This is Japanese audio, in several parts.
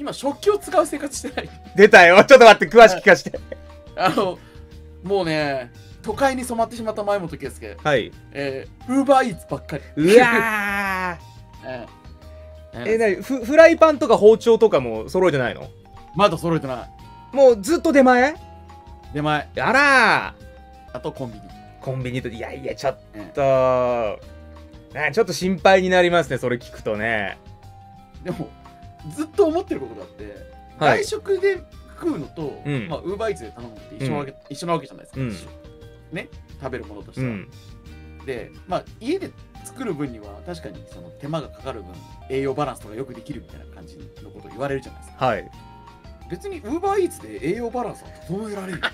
今食器を使う生活してない。出たよ。ちょっと待って、詳しく聞かせて。あのもうね都会に染まってしまった前本圭介。はい。えー、ウーバーイーツばっかり。うわ えー。ー。え、なにフフライパンとか包丁とかも揃えてないの？まだ揃えてない。もうずっと出前？出前。あらー。あとコンビニ、コンビニと、いやいや、ちょっえと、ねちょっと心配になりますね、それ聞くとね。ーでもずっと思ってることがあって、はい。外食で食うのと、うん。まあ、ウーバーイーツで頼むのって一緒なわけ,、一緒なわけじゃないですか、うん。ね食べるものとしては、うん。でまあ家で作る分には確かにその手間がかかる分栄養バランスとかよくできるみたいな感じのことを言われるじゃないですか。はい。別にウーバーイーツで栄養バランスは整えられる。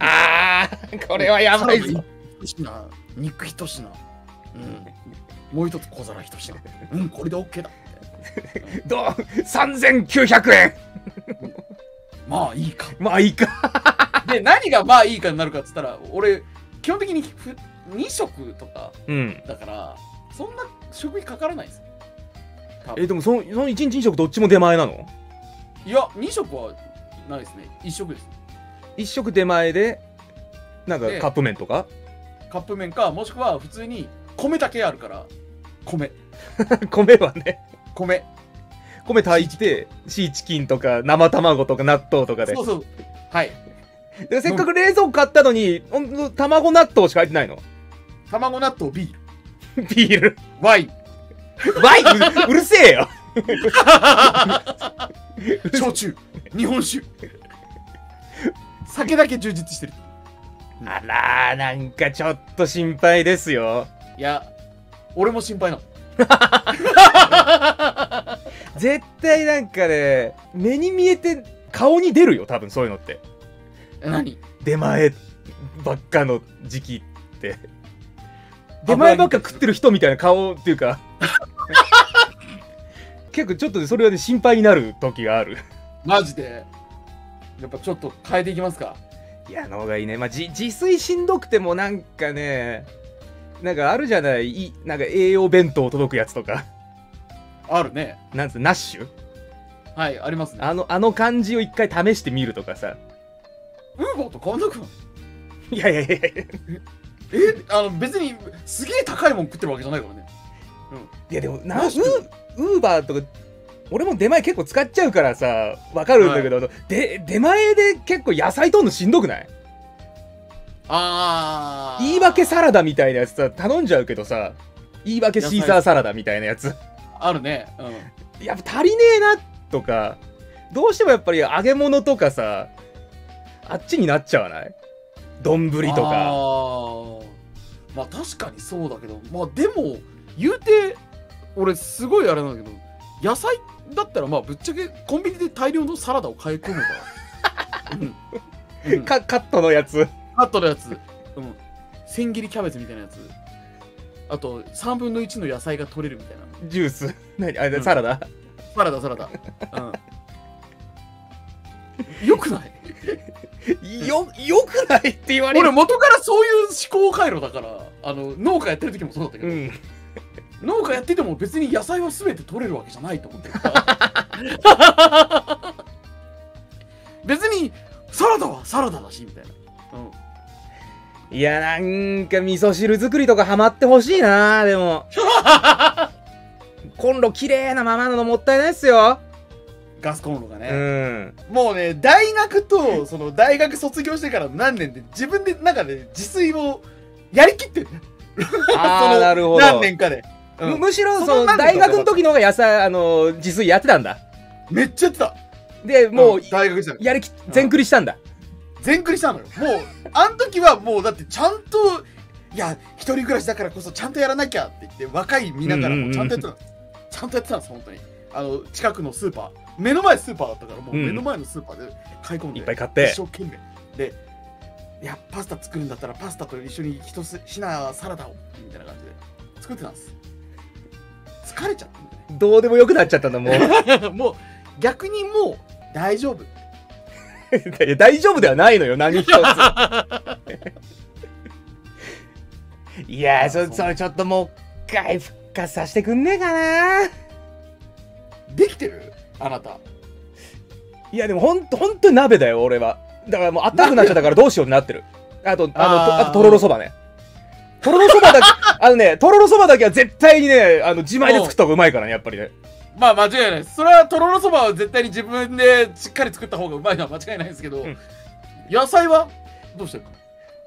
あー、これはやばいぞ。一品肉一品。うんもう一つ小皿一品。うんこれで OK だ。どう ?3900 円。まあいいか。まあいいか。で何がまあいいかになるかっつったら俺基本的にふ2食とかうん。だからそんな食費かからないです。よ多分。え、でもその、その1日2食どっちも出前なの？いや2食はないですね。1食です。1食出前で、なんかでカップ麺とか？カップ麺かもしくは普通に米だけあるから米。米はね、米。米炊いて、シーチキン。とか生卵とか納豆とかで。そう。そう。はい。でせっかく冷蔵庫買ったのに、ほんと卵納豆しか入ってないの？卵納豆ビール。ビール？ワイン。ワイン？ううるせえよ。焼酎。日本酒。酒だけ充実してる。あらー、なんかちょっと心配ですよ。いや俺も心配なの 絶対なんかね、目に見えて顔に出るよ、多分そういうのって。え何？出前ばっかの時期って。出前ばっか食ってる人みたいな顔っていうか。結構ちょっとそれはね、心配になる時がある。マジで？やっぱちょっと変えていきますかいや、の方がいいね。まあ、じ自炊しんどくてもなんかね、なんかあるじゃない、いなんか栄養弁当届くやつとか。あるね。なんつうナッシュ？はいありますね。あの、あの感じを一回試してみるとかさ。ウーバーと変わんなくない？いやいやいやいや。えあの別にすげえ高いもん食ってるわけじゃないからね。いやでもなウナッシュ。ウーバーとか俺も出前結構使っちゃうからさわかるんだけど、で出前で結構野菜取るのしんどくない？あー。言い訳サラダみたいなやつさ頼んじゃうけどさ言い訳シーザーサラダみたいなやつ。あるね。うん。やっぱ足りねえなとかどうしてもやっぱり揚げ物とかさあっちになっちゃわない？丼とあかー。まあ確かにそうだけどまあでも言うて俺すごいあれなんだけど野菜だったらまあぶっちゃけコンビニで大量のサラダを買い込むから、うん。カットのやつットのやつ、うん、千切りキャベツみたいなやつ。あと3分の1の野菜が取れるみたいな。ジュース。何？あれ、うん。サラダ？サラダサラダ、うん、よくない？よよくない？って言われる。俺元からそういう思考回路だから。あの農家やってる時もそうだったけど、うん。農家やってても別に野菜は全て取れるわけじゃないと思ってるから別にサラダはサラダだしみたいな、うん、いや、なんか味噌汁作りとかハマってほしいな、でも。コンロ綺麗なままなのもったいないっすよ。ガスコンロがうね、ん。もうね大学とその大学卒業してから何年で自分でなんかね自炊をやりきってるねああ、なるほど。何年かで、うんむむしろ、そその、大学の時の方が野菜、あの、自炊やってたんだ。めっちゃやってたで、もう、ん大学時代やりき、全クリしたんだ。全クリしたのよ。もうあん時はもうだってちゃんといや一人暮らしだからこそちゃんとやらなきゃって言って若い見ながらもちゃんとやってたんです、ちゃんとやってたんです本当に。あの近くのスーパー。目の前スーパーだったからもううん。目の前のスーパーで買い込んで、いっぱい買って。一生懸命。でいやパスタ作るんだったらパスタと一緒に一品サラダをみたいな感じで。作ってたんです。疲れちゃったんだよどうでもよくなっちゃったんだ、もう。ね もう逆にもう大丈夫 いや大丈夫ではないのよ、何一つ。いやー、そ、それちょっともう一回復活させてくんねえかな。できてる？あなた。いやでもほんとほんとに鍋だよ俺は。だからもうあったかくなっちゃったからどうしようになってる。あとあのあー。とあととろろそばね。とろろそばだけ あのねとろろそばだけは絶対にねあの自前で作った方がうまいからねやっぱりねまあ間違いないです。それはとろろそばは絶対に自分でしっかり作った方がうまいのは間違いないですけど、ん。野菜は？どうしてるか？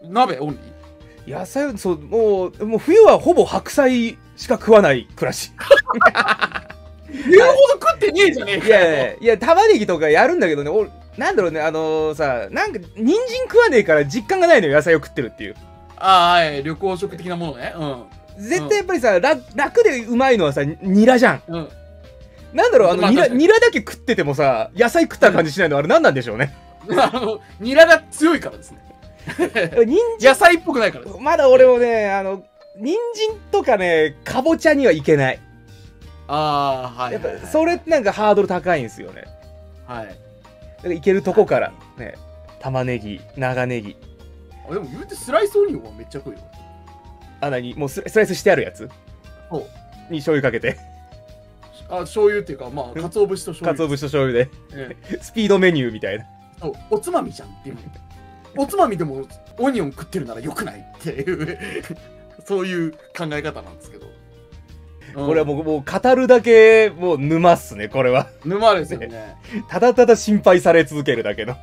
鍋オンリー？野菜はそうもうもう冬はほぼ白菜しか食わない暮らし。言うほど食ってねえじゃねえかよ。いやいや玉ねぎとかやるんだけどね。俺なんだろうね。あのさなんか人参食わねえから実感がないのよ野菜を食ってるっていう。ああはい。旅行食的なものね。絶対やっぱりさ、楽楽でうまいのはさニラじゃんうん。うんなんだろうあの、ニラニラだけ食っててもさ野菜食った感じしないのあれ何なんでしょうね。あのニラが強いからですね。野菜っぽくないからまだ俺もねあの人参とかねかぼちゃにはいけない。ああはいやっぱそれってなんかハードル高いんですよね。はい。いけるとこからね玉ねぎ長ネギあでも言うてスライスオニオンはめっちゃ食うよ。あ何？もうスラスライスしてあるやつ？そう。に醤油かけてあ醤油っていうかまあ鰹節と醤油。鰹節と醤油で。ええ。スピードメニューみたいな。そう。おつまみじゃんっていう。おつまみでもオニオン食ってるならよくないっていう。そういう考え方なんですけど、うん。これはもうもう語るだけもう沼っすねこれは。沼ですよね。ただただ心配され続けるだけの